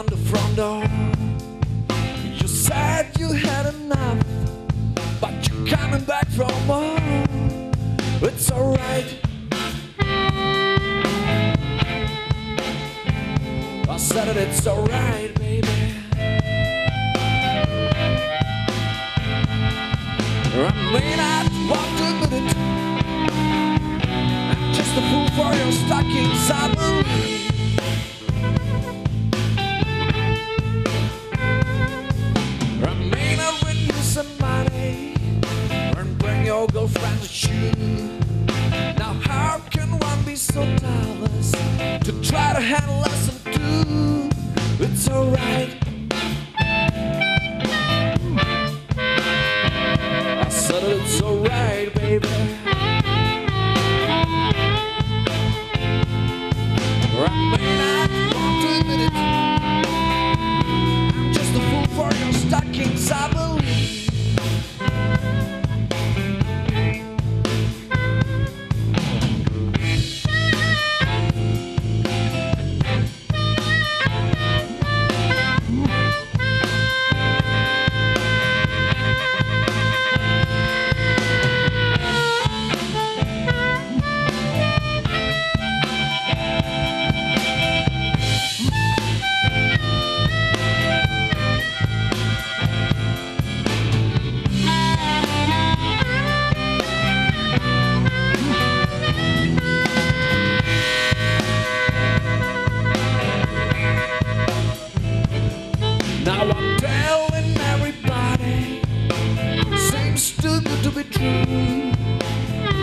on the front door. You said you had enough, but you're coming back for more. It's alright. I said it, it's alright, baby. I may not want to admit it. I'm just a fool for your stockings, I believe. Now, how can one be so thoughtless to try to handle us and do? It's alright. I said it's alright, baby. Now I'm telling everybody, seems too good to be true.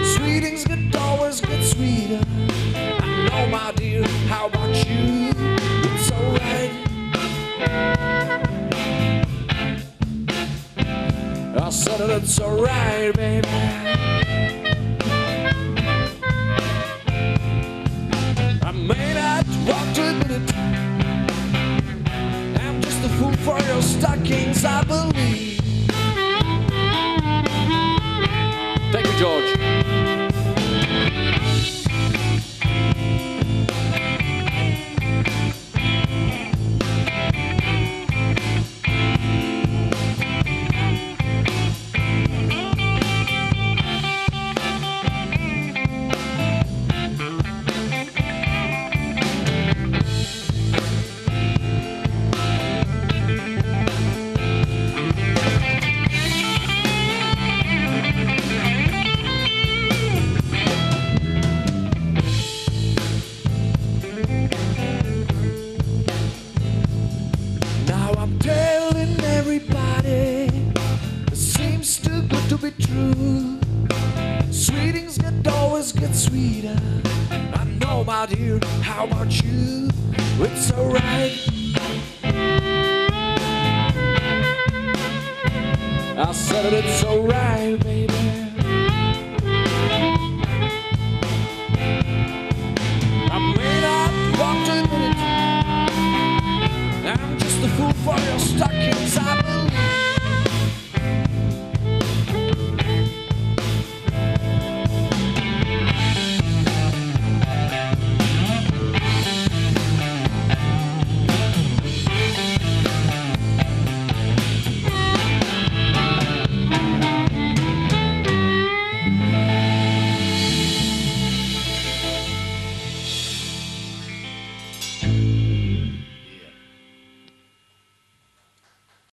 Sweetings get always get sweeter. I know, my dear, how about you? It's alright. I said it's alright, baby. Be true. Sweetings get always get sweeter. I know, my dear, how about you? It's alright. I said it, it's alright, baby.